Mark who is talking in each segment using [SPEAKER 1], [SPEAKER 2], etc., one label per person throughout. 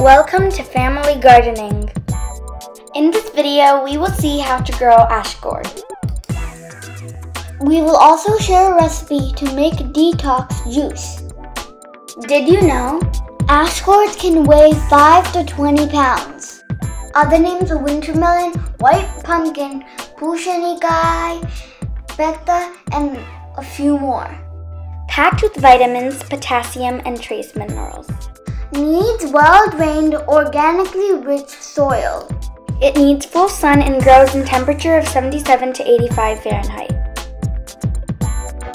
[SPEAKER 1] Welcome to Family Gardening. In this video, we will see how to grow ash gourd. We will also share a recipe to make detox juice. Did you know? Ash gourds can weigh 5 to 20 pounds. Other names are wintermelon, white pumpkin, pooshanikkai, petha, and a few more. Packed with vitamins, potassium, and trace minerals. Needs well-drained, organically rich soil. It needs full sun and grows in temperature of 77 to 85 Fahrenheit.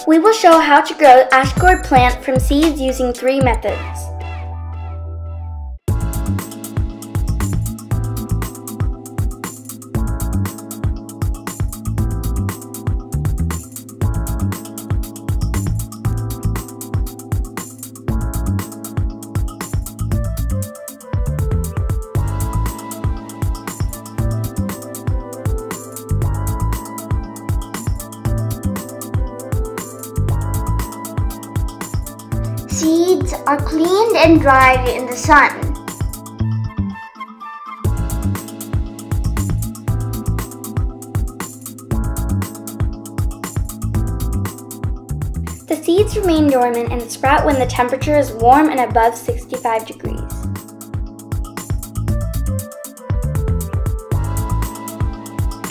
[SPEAKER 1] We will show how to grow ash gourd plant from seeds using three methods. Seeds are cleaned and dried in the sun. The seeds remain dormant and sprout when the temperature is warm and above 65 degrees.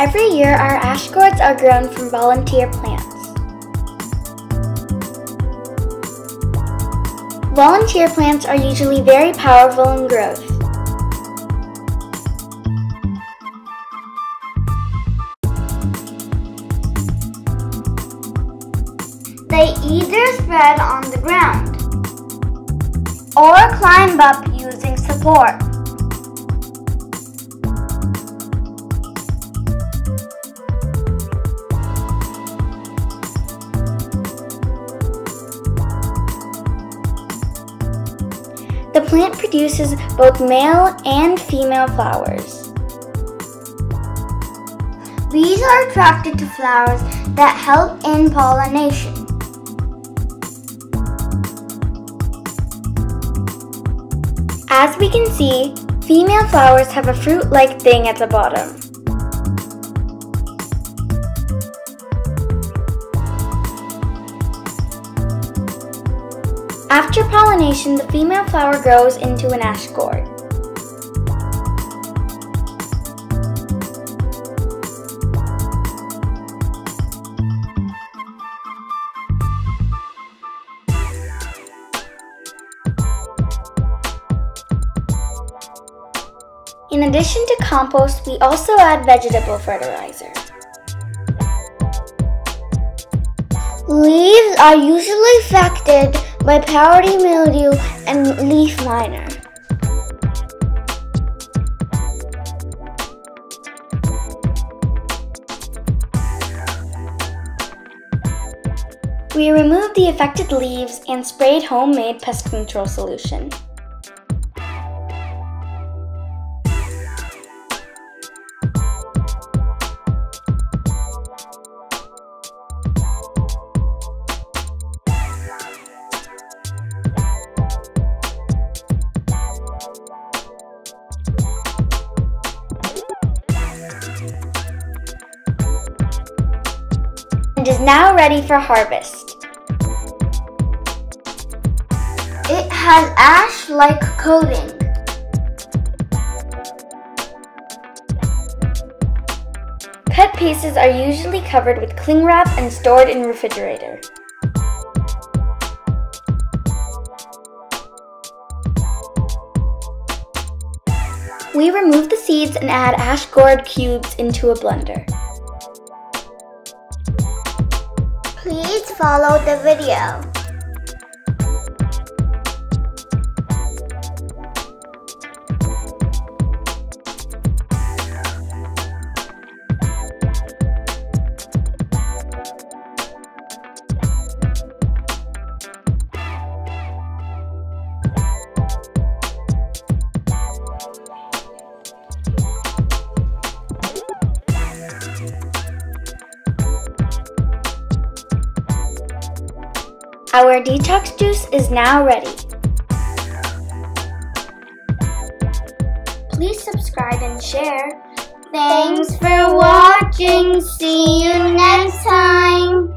[SPEAKER 1] Every year, our ash gourds are grown from volunteer plants. Volunteer plants are usually very powerful in growth. They either spread on the ground or climb up using support. The plant produces both male and female flowers. Bees are attracted to flowers that help in pollination. As we can see, female flowers have a fruit-like thing at the bottom. After pollination, the female flower grows into an ash gourd. In addition to compost, we also add vegetable fertilizer. Leaves are usually affected by powdery mildew and leaf miner. We removed the affected leaves and sprayed homemade pest control solution. And is now ready for harvest. It has ash-like coating. Cut pieces are usually covered with cling wrap and stored in refrigerator. We remove the seeds and add ash gourd cubes into a blender. Please follow the video. Our detox juice is now ready. Please subscribe and share. Thanks for watching. See you next time.